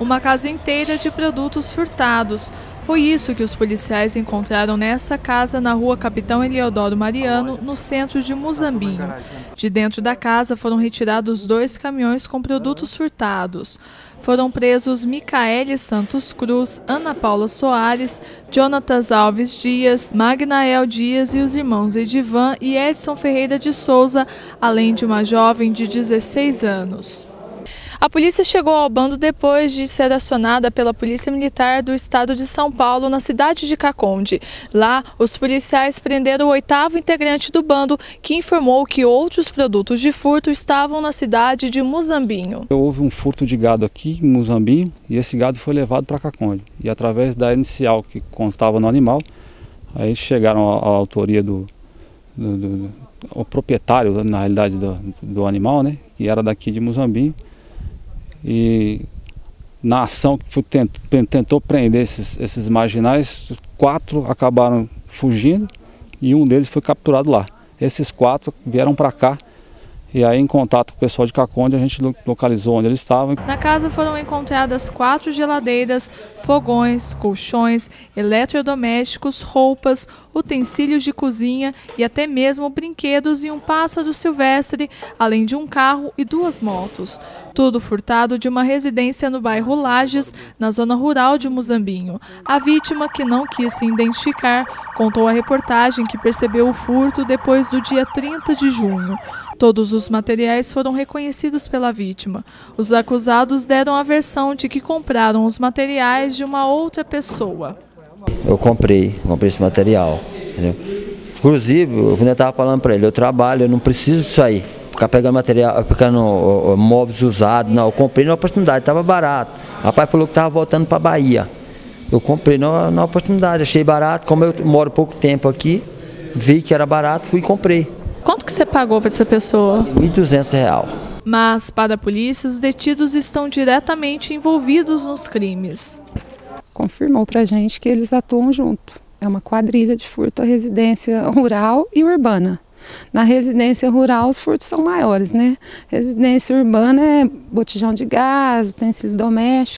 uma casa inteira de produtos furtados. Foi isso que os policiais encontraram nessa casa na rua Capitão Eliodoro Mariano, no centro de Muzambinho. De dentro da casa foram retirados dois caminhões com produtos furtados. Foram presos Micaele Santos Cruz, Ana Paula Soares, Jonatas Alves Dias, Magnael Dias e os irmãos Edivan e Edson Ferreira de Souza, além de uma jovem de 16 anos. A polícia chegou ao bando depois de ser acionada pela Polícia Militar do Estado de São Paulo, na cidade de Caconde. Lá, os policiais prenderam o oitavo integrante do bando, que informou que outros produtos de furto estavam na cidade de Muzambinho. Houve um furto de gado aqui em Muzambinho e esse gado foi levado para Caconde. E através da inicial que contava no animal, aí chegaram à, autoria do, do, do, proprietário, na realidade, do, do animal, né, que era daqui de Muzambinho e na ação que tentou prender esses, esses marginais, quatro acabaram fugindo e um deles foi capturado lá. Esses quatro vieram para cá e aí, em contato com o pessoal de Caconde, a gente localizou onde eles estavam. Na casa foram encontradas quatro geladeiras, fogões, colchões, eletrodomésticos, roupas, utensílios de cozinha e até mesmo brinquedos e um pássaro silvestre, além de um carro e duas motos. Tudo furtado de uma residência no bairro Lages, na zona rural de Muzambinho. A vítima, que não quis se identificar, contou à reportagem que percebeu o furto depois do dia 30 de junho. Todos os materiais foram reconhecidos pela vítima. Os acusados deram a versão de que compraram os materiais de uma outra pessoa. Eu comprei, comprei esse material, entendeu? Inclusive, eu estava falando para ele, eu trabalho, eu não preciso aí. Ficar pegando material, pegando móveis usados, não, eu comprei na oportunidade, estava barato. O rapaz falou que estava voltando para Bahia. Eu comprei na, na oportunidade, achei barato, como eu moro pouco tempo aqui, vi que era barato, fui e comprei. Quanto que você pagou para essa pessoa? R$ 1.200. Mas, para a polícia, os detidos estão diretamente envolvidos nos crimes. Confirmou para a gente que eles atuam junto. É uma quadrilha de furto à residência rural e urbana. Na residência rural, os furtos são maiores, né? Residência urbana é botijão de gás, utensílio doméstico.